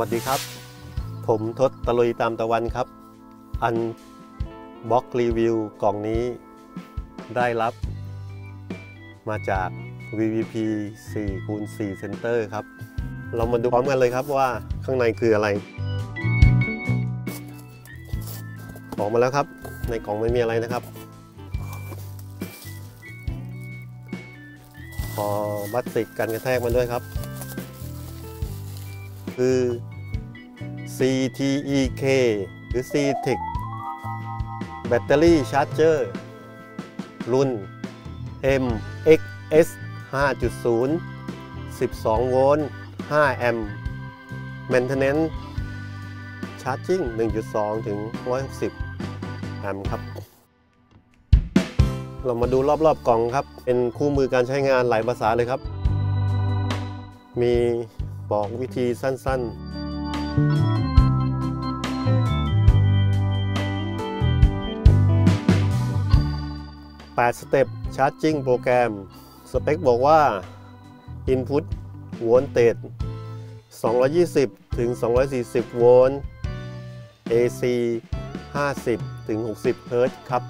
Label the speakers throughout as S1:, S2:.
S1: วัสดีครับ ผมทศตะลุยตามตะวันครับ อันบ็อกรีวิวกล่องนี้ได้รับ มาจาก VVP 4คูณ4 Center ครับ เรามาดูพร้อมกันเลยครับว่าข้างในคืออะไร ออกมาแล้วครับ ในกล่องไม่มีอะไรนะครับ พอบัตติกกันกระแทกมาด้วยครับ คือ CTEK หรือ CTEC แบตเตอรี่ชาร์จเจอร์รุ่น MXS 5.0 12 โวลต์ 5 แอมป์ Maintenance Charging 1.2 ถึง 160 แอมป์ครับ เรามาดูรอบๆกล่องครับ เป็นคู่มือการใช้งานหลายภาษาเลยครับ มี บอกวิธีสั้น ๆ8 step charging program สเปคบอกว่า Input voltage 220 ถึง 240 โวลต์ AC 50 ถึง 60 เฮิร์ตครับ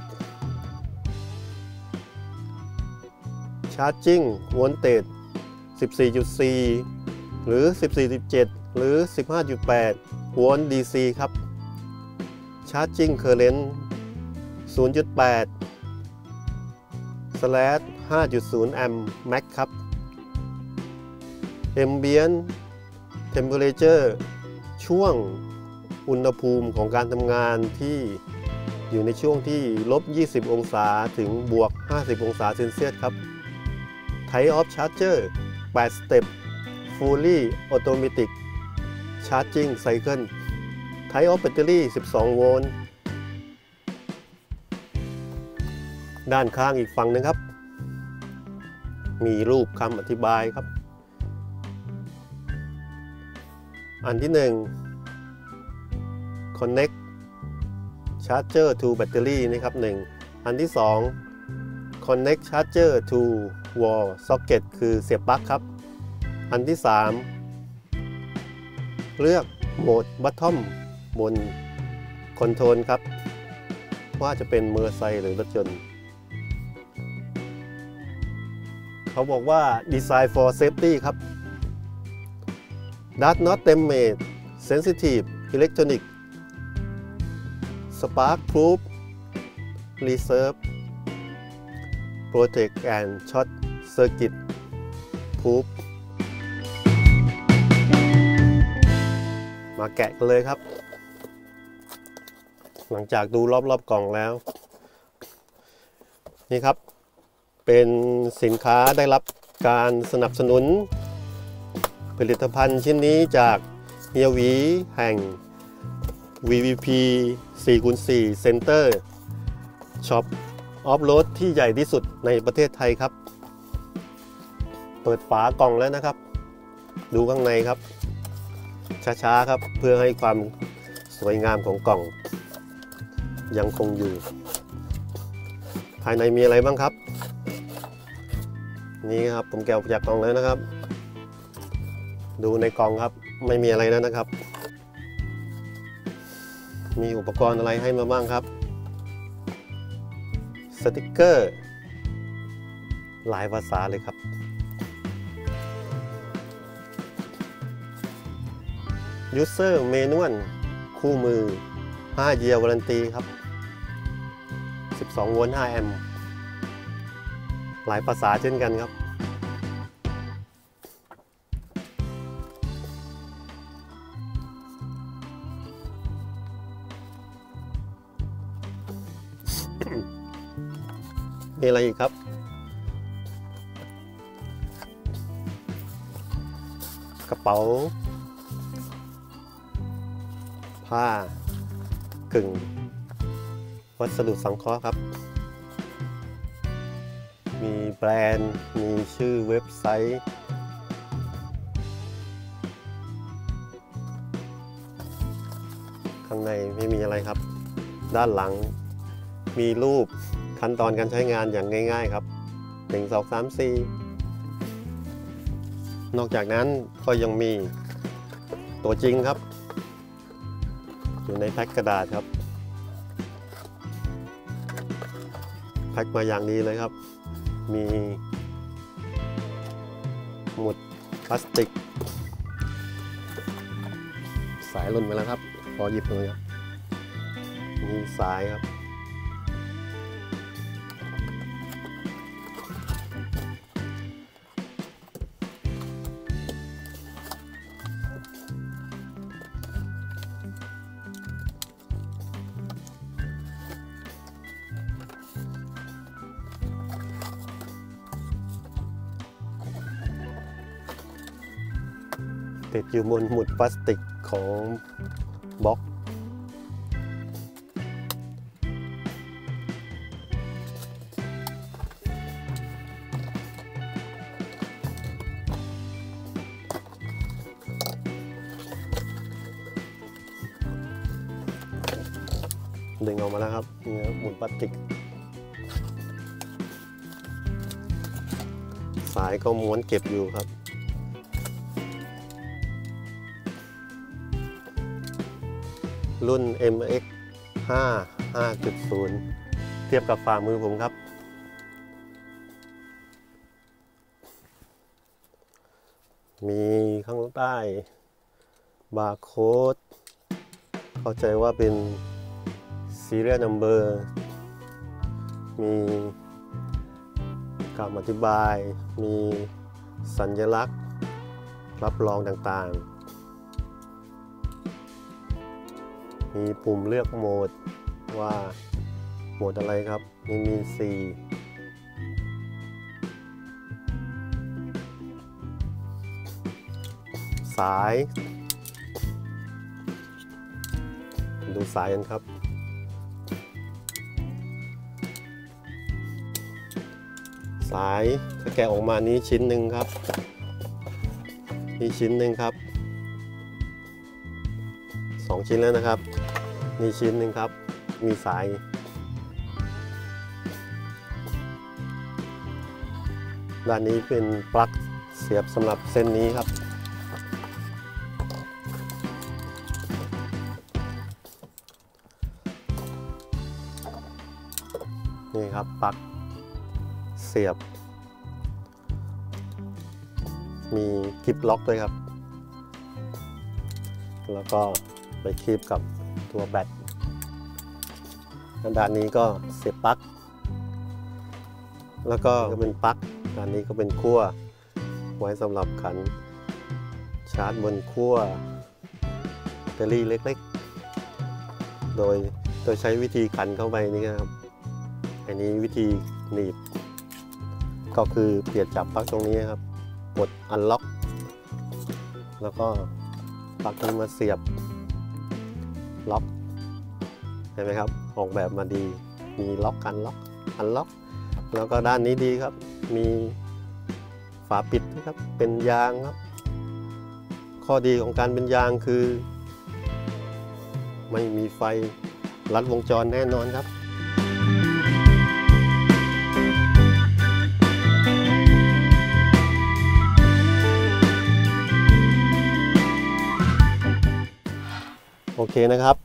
S1: Charging Voltage 14.4 หรือ 14.7 หรือ 15.8 โวลต์ DC ครับ Charging Current 0.8 slash 5.0 แอมป์ max ครับ Ambient Temperature ช่วงอุณหภูมิของการทำงานที่อยู่ในช่วงที่ลบ 20 องศาถึงบวก 50 องศาเซนเซียสครับ Type of Charger 8 Step Fully Automatic Charging Cycle Type of Battery 12 โวลต์ ด้านข้างอีกฝั่งนึงครับ มีรูปคำอธิบายครับ อันที่ 1 Connect Charger to Battery นะครับ 1 อันที่ 2 Connect Charger to Wall Socket คือเสียบปลั๊กครับ อันที่ 3 เลือกโหมด Bottom บนคอนโทรลครับ ว่าจะเป็นเมอร์ไซค์หรือรถยนต์ เขาบอกว่า Design for Safety ครับ Does not damage sensitive electronic Spark Proof Reserve Protect and Short Circuit Proof มาแกะกันเลยครับ หลังจากดูรอบๆกล่องแล้ว นี่ครับ เป็นสินค้าได้รับการสนับสนุน ผลิตภัณฑ์ชิ้นนี้จากเฮียวีแห่ง VVP 4x4 Center ช็อปออฟโรดที่ใหญ่ที่สุดในประเทศไทยครับ เปิดฝากล่องแล้วนะครับ ดูข้างในครับ ช้าๆครับเพื่อให้ความสวยงามของกล่อง ยังคงอยู่ ภายในมีอะไรบ้างครับ นี่ครับผมแกะออกจากกล่องแล้วนะครับ ดูในกล่องครับไม่มีอะไรแล้วนะครับ มีอุปกรณ์อะไรให้มาบ้างครับสติกเกอร์ หลายภาษาเลยครับ User Manual คู่มือ5เยียร์วันตีครับ 12 โวลต์ 5 แอมป์ หลายภาษาเช่นกันครับ มีอะไรอีกครับกระเป๋า ผ้ากึ่ง วัสดุสังเคราะห์ครับ มีแบรนด์ มีชื่อเว็บไซต์ ข้างในไม่มีอะไรครับ ด้านหลังมีรูปขั้นตอนการใช้งานอย่างง่าย ๆ ครับ 1 2 3 4นอกจากนั้นก็ยังมีตัวจริงครับ อยู่ในแพ็คกระดาษครับ แพ็คมาอย่างดีเลยครับ มีหมุดพลาสติก สายล่นไปแล้วครับ พอหยิบเลยครับ มีสายครับ ติดอยู่บนหมุดพลาสติกของบล็อก ดึงออกมาแล้วครับนี่หมุนพลาสติก สายก็ม้วนเก็บอยู่ครับ รุ่น MX 5 5.0 เทียบกับฝ่ามือผมครับ มีข้างใต้บาร์โค้ดเข้าใจว่าเป็น serial number มีคำอธิบาย มีสัญลักษณ์ รับรองต่างๆ มีปุ่มเลือกโหมดว่าโหมดอะไรครับนี่มี 4 สาย ดูสายกันครับ สายถ้าแกะออกมานี้ชิ้นหนึ่งครับนี่ชิ้นหนึ่งครับ สองชิ้นแล้วนะครับนี่ชิ้นหนึ่งครับ มีสาย ด้านนี้เป็นปลั๊กเสียบสำหรับเส้นนี้ครับ นี่ครับปลั๊กเสียบ มีคลิปล็อกด้วยครับ แล้วก็ ไปคลิปกับตัวแบตด้านนี้ก็เสียบปลั๊ก แล้วก็เป็นปลั๊กด้านนี้ก็เป็นขั้วไว้สำหรับขันชาร์จบนขั้วแบตเตอรี่เล็กๆ โดยโดยใช้วิธีขันเข้าไปนี่ครับ อันนี้วิธีหนีบ ก็คือเปลี่ยนจับปลั๊กตรงนี้ครับ กดอันล็อก แล้วก็ปลั๊กนี้มาเสียบ ล็อกเห็นไหมครับออกแบบมาดีมีล็อกกันล็อกอันล็อก แล้วก็ด้านนี้ดีครับ มีฝาปิดนะครับเป็นยางครับ ข้อดีของการเป็นยางคือ ไม่มีไฟลัดวงจรแน่นอนครับ โอเคนะครับ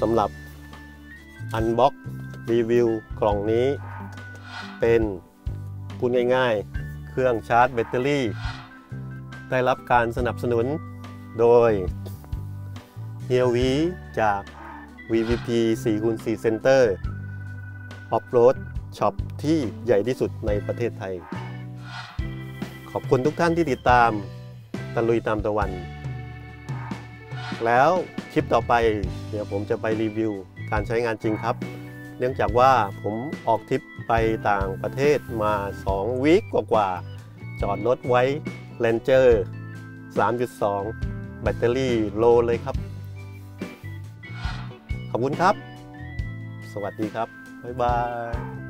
S1: สำหรับอันบ็อกรีวิวกล่องนี้ เป็นพูดง่ายๆ เครื่องชาร์จแบตเตอรี่ ได้รับการสนับสนุนโดยเฮียวีจาก VVP 4x4 Center Off-road Shop ที่ใหญ่ที่สุดในประเทศไทย ขอบคุณทุกท่านที่ติดตามตะลุยตามตะวัน แล้วคลิปต่อไปเดี๋ยวผมจะไปรีวิวการใช้งานจริงครับ เนื่องจากว่าผมออกทริปไปต่างประเทศมา 2 วีคกว่าๆ จอดรถไว้ Ranger 3.2 แบตเตอรี่โลเลยครับ ขอบคุณครับ สวัสดีครับ บ๊ายบาย